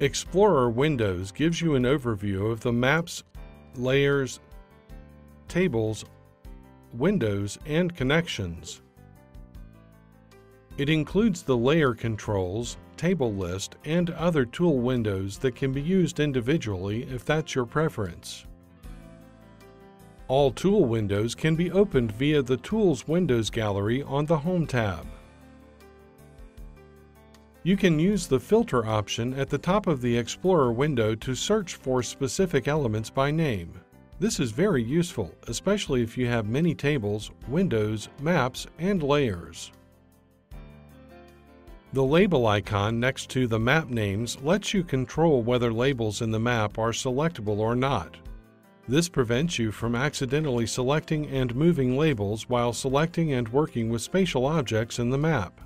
Explorer Windows gives you an overview of the maps, layers, tables, windows, and connections. It includes the layer controls, table list, and other tool windows that can be used individually if that's your preference. All tool windows can be opened via the Tools Windows Gallery on the Home tab. You can use the Filter option at the top of the Explorer window to search for specific elements by name. This is very useful, especially if you have many tables, windows, maps, and layers. The label icon next to the map names lets you control whether labels in the map are selectable or not. This prevents you from accidentally selecting and moving labels while selecting and working with spatial objects in the map.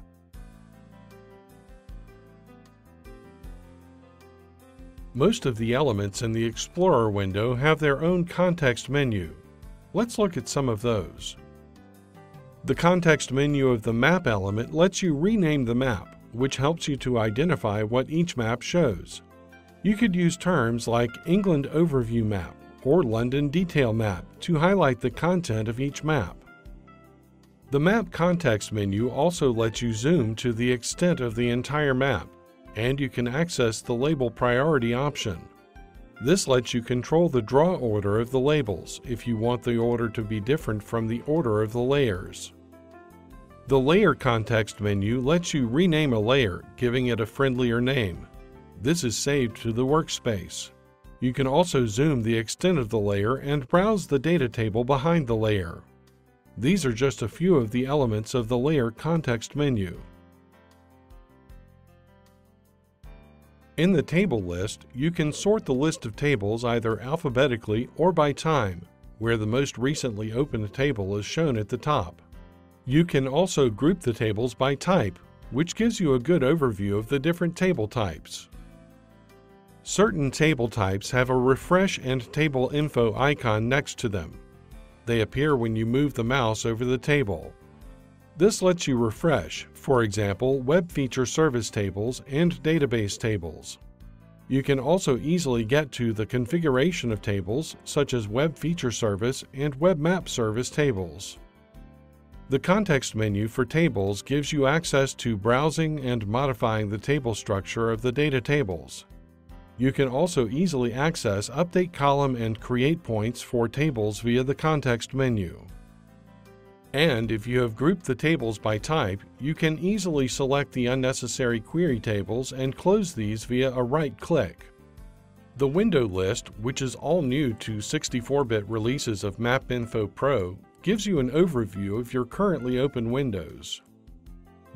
Most of the elements in the Explorer window have their own context menu. Let's look at some of those. The context menu of the map element lets you rename the map, which helps you to identify what each map shows. You could use terms like England Overview Map or London Detail Map to highlight the content of each map. The Map Context menu also lets you zoom to the extent of the entire map, and you can access the Label Priority option. This lets you control the draw order of the labels if you want the order to be different from the order of the layers. The Layer Context menu lets you rename a layer, giving it a friendlier name. This is saved to the workspace. You can also zoom the extent of the layer and browse the data table behind the layer. These are just a few of the elements of the Layer Context menu. In the table list, you can sort the list of tables either alphabetically or by time, where the most recently opened table is shown at the top. You can also group the tables by type, which gives you a good overview of the different table types. Certain table types have a refresh and table info icon next to them. They appear when you move the mouse over the table. This lets you refresh, for example, Web Feature Service tables and database tables. You can also easily get to the configuration of tables, such as Web Feature Service and Web Map Service tables. The context menu for tables gives you access to browsing and modifying the table structure of the data tables. You can also easily access Update Column and Create Points for tables via the context menu. And if you have grouped the tables by type, you can easily select the unnecessary query tables and close these via a right click. The window list, which is all new to 64-bit releases of MapInfo Pro, gives you an overview of your currently open windows.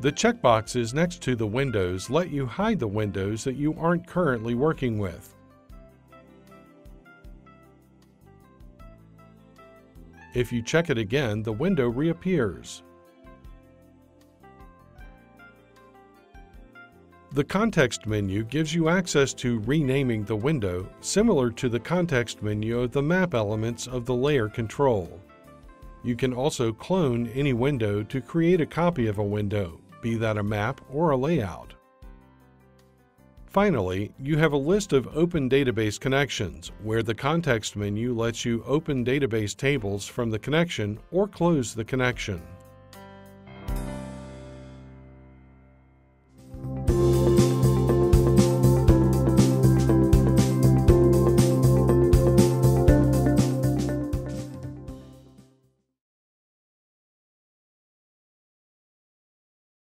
The checkboxes next to the windows let you hide the windows that you aren't currently working with. If you check it again, the window reappears. The context menu gives you access to renaming the window, similar to the context menu of the map elements of the layer control. You can also clone any window to create a copy of a window, be that a map or a layout. Finally, you have a list of open database connections, where the context menu lets you open database tables from the connection or close the connection.